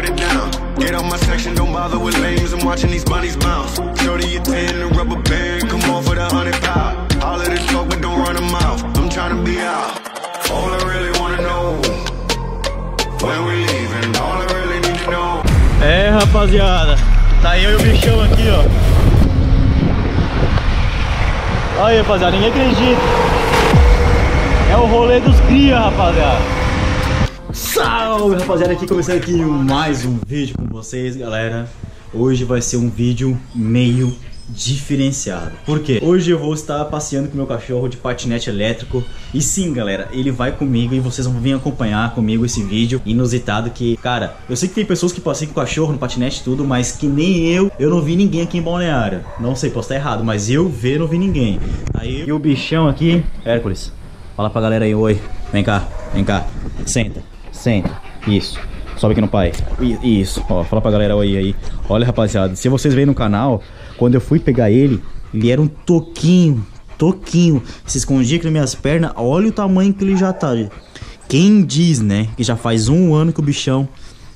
shut it down. Get out my section, don't bother with lames. I'm watching these bunnies bounce. Shorty, you 10, a rubber band, come on for the hundred pound. All of the talk, but don't run them mouth. I'm trying to be out. All I really wanna know, when we leaving, all I really need to know. É, rapaziada. Tá eu e o bichão aqui, ó. Aí, rapaziada, ninguém acredita. É o rolê dos cria, rapaziada. Salve, rapaziada, aqui começando aqui mais um vídeo com vocês, galera. Hoje vai ser um vídeo meio diferenciado. Por quê? Hoje eu vou estar passeando com meu cachorro de patinete elétrico. E sim, galera, ele vai comigo e vocês vão vir acompanhar comigo esse vídeo inusitado que, cara, eu sei que tem pessoas que passeiam com cachorro no patinete e tudo, mas que nem eu, eu não vi ninguém aqui em Balneário. Não sei, posso estar errado, mas eu ver não vi ninguém. Aí e o bichão aqui, Hércules, fala pra galera aí, oi. Vem cá, vem cá. Senta, senta. Isso. Sobe aqui no pai. Isso, ó, fala pra galera oi aí. Olha, rapaziada, se vocês veem no canal, quando eu fui pegar ele, ele era um toquinho, toquinho. Se escondia aqui nas minhas pernas, olha o tamanho que ele já tá. Quem diz, né, que já faz um ano que o bichão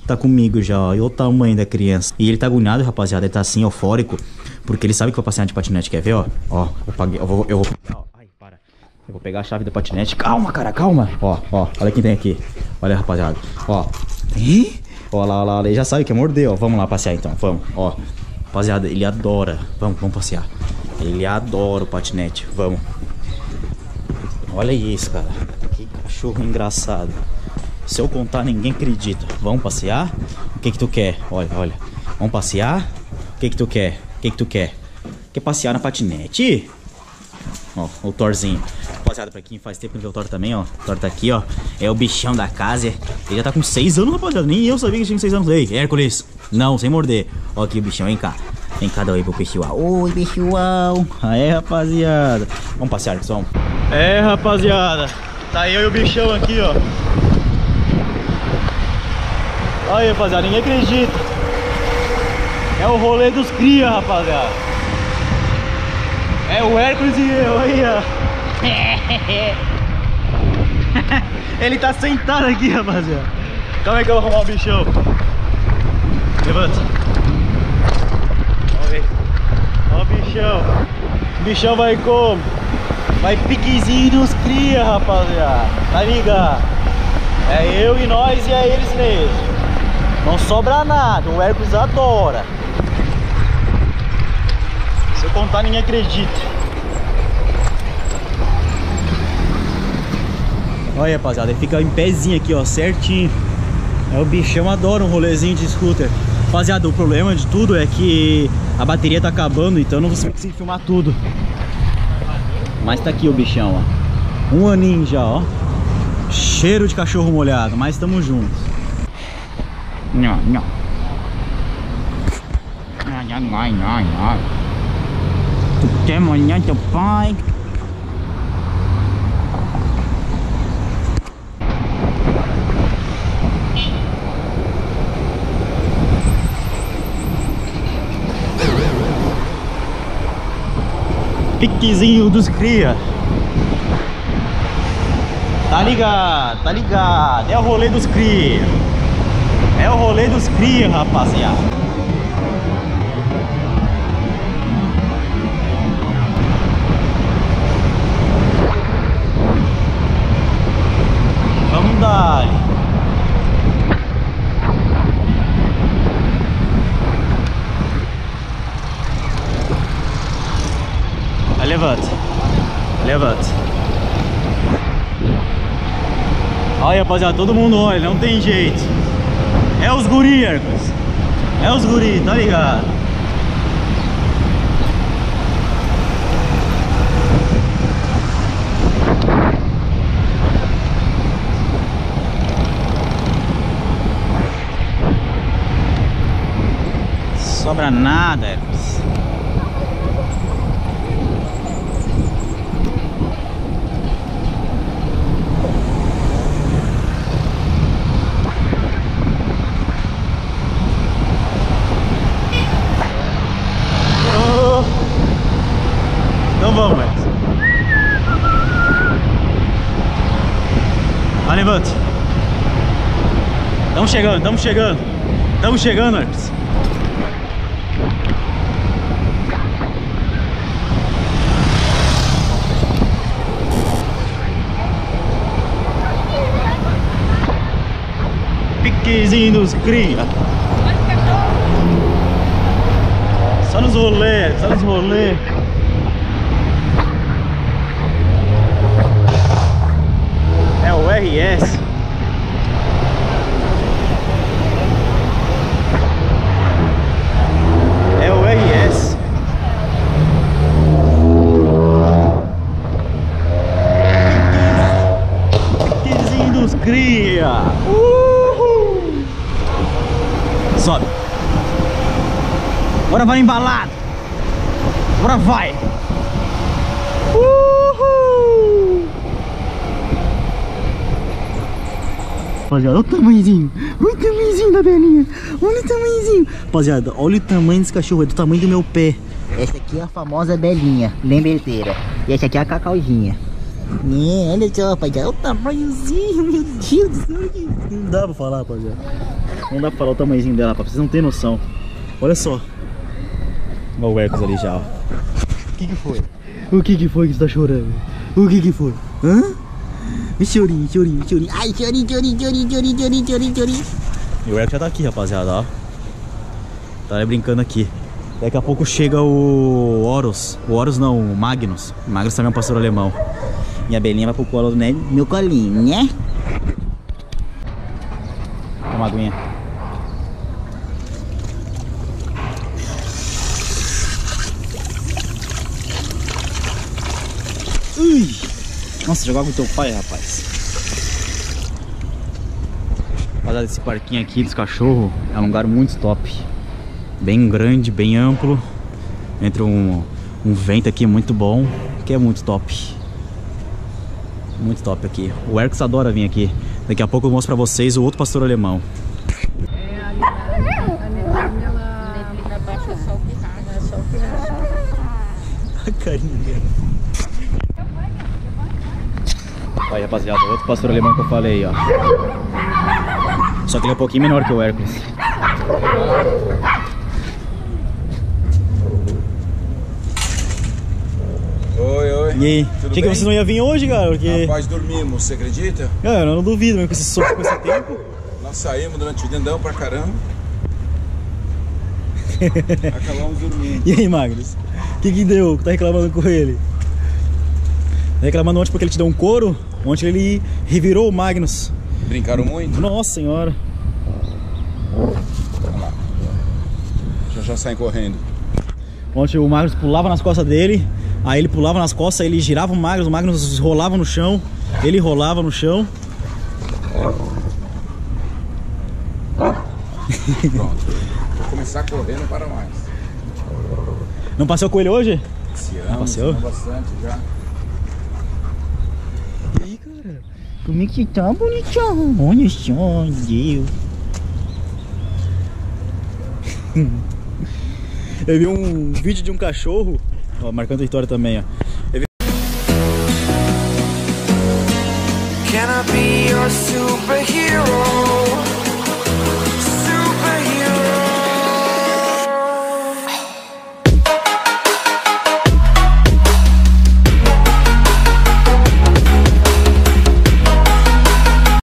tá comigo já, ó. E o tamanho da criança. E ele tá agoniado, rapaziada, ele tá assim, eufórico. Porque ele sabe que vai passear de patinete, quer ver, ó? Ó, eu paguei, eu vou, eu vou... Eu vou pegar a chave do patinete. Calma, cara, calma. Ó, ó, olha quem tem aqui. Olha, rapaziada. Ó. Ih? Ó lá, lá, lá. Ele já sabe que é morder, ó. Vamos lá passear então, vamos. Ó. Rapaziada, ele adora. Vamos, vamos passear. Ele adora o patinete. Vamos. Olha isso, cara. Que cachorro engraçado. Se eu contar, ninguém acredita. Vamos passear? O que que tu quer? Olha, olha. Vamos passear? O que que tu quer? O que que tu quer? Quer passear na patinete? Ó, o Thorzinho. Rapaziada, pra quem faz tempo não vê o Thor também, ó. O Thor tá aqui, ó. É o bichão da casa. Ele já tá com 6 anos, rapaziada. Nem eu sabia que tinha 6 anos. Ei, Hércules. Não, sem morder. Ó aqui o bichão, vem cá. Vem cá, dá oi pro pessoal. Oi, pessoal. Aê, rapaziada. Vamos passear, pessoal. É, rapaziada. Tá eu e o bichão aqui, ó. Aí, rapaziada, ninguém acredita. É o rolê dos cria, rapaziada. É o Hércules e eu aí, ó. Ele tá sentado aqui, rapaziada. Calma aí que eu vou arrumar o bichão. Levanta. Vamos ver. Ó o bichão. O bichão vai como? Vai piquezinho dos cria, rapaziada. Tá ligado? É eu e nós e é eles mesmo. Não sobra nada. O Hércules adora. Se eu contar, ninguém acredita. Olha, rapaziada, ele fica em pezinho aqui, ó, certinho. É o bichão adora um rolezinho de scooter. Rapaziada, o problema de tudo é que a bateria tá acabando, então não vou conseguir filmar tudo. Mas tá aqui o bichão, ó. Um aninho já, ó. Cheiro de cachorro molhado, mas. Nhó, nhó, nhó, nhó. Tu quer molhar teu pai? Piquezinho dos cria. Tá ligado, tá ligado. É o rolê dos cria. É o rolê dos cria, rapaziada. Olha, rapaziada, todo mundo olha, não tem jeito. É os guri. É os guri, tá ligado? Sobra nada, Hércules. Então vamos, Max. Vai, levanta. Estamos chegando, estamos chegando. Estamos chegando, Arcos. Piquezinho dos cria. Só nos rolê, só nos rolê. É o RS. É o RS. Piquezinho dos cria. Uhul. Sobe. Bora vai embalado. Bora vai. Uhul. Rapaziada, olha o tamanhozinho. Olha o tamanhozinho da belinha. Olha o tamanhozinho. Rapaziada, olha o tamanho desse cachorro. É do tamanho do meu pé. Essa aqui é a famosa belinha, lembreteira. E essa aqui é a cacauzinha. É, olha só, rapaziada, olha o tamanhozinho, meu Deus do céu. Não dá pra falar, rapaziada. Não dá pra falar o tamanhozinho dela, pra vocês não terem noção. Olha só. Olha o Hercules ali já, ó. O que que foi? O que que foi que você tá chorando? O que que foi? Hã? Chorinho, chorinho, chorinho. Ai, chorinho, chorinho, chorinho, chorinho, chorinho, chorinho, chorinho. E o Hercules já tá aqui, rapaziada, ó. Tá brincando aqui. Daqui a pouco chega o Horus. O Horus não, o Magnus. O Magnus também é um pastor alemão. E a Belinha vai pro colo, né? Meu colinho, né? Toma aguinha. Ui! Nossa, água com teu pai, rapaz. Rapaziada, esse parquinho aqui dos cachorros é um lugar muito top. Bem grande, bem amplo. Entre um, um vento aqui muito bom, que é muito top. Muito top aqui. O Erx adora vir aqui. Daqui a pouco eu mostro pra vocês o outro pastor alemão. A carinha dele. Aí, rapaziada, outro pastor alemão que eu falei, ó. Só que ele é um pouquinho menor que o Hércules. Oi, oi. E aí? Achei que vocês não iam vir hoje, cara, porque... Rapaz, dormimos, você acredita? Cara, eu não duvido, mesmo com esse soco, com esse tempo. Nós saímos durante o dia, andamos pra caramba. Acabamos dormindo. E aí, Magnus? O que que deu? Tá reclamando com ele? Reclamando ontem porque ele te deu um couro? Ontem ele revirou o Magnus. Brincaram muito? Nossa senhora. Já já saem correndo. Ontem o Magnus pulava nas costas dele, aí ele pulava nas costas, ele girava o Magnus, o Magnus rolava no chão, ele rolava no chão. Pronto. Vou começar não para mais. Não passeou com ele hoje? Passeamos, passeou? bastante já. É que tá, bonitão? Olha só, Deus. Eu vi um vídeo de um cachorro, ó, marcando a história também, ó. Can I be your superhero?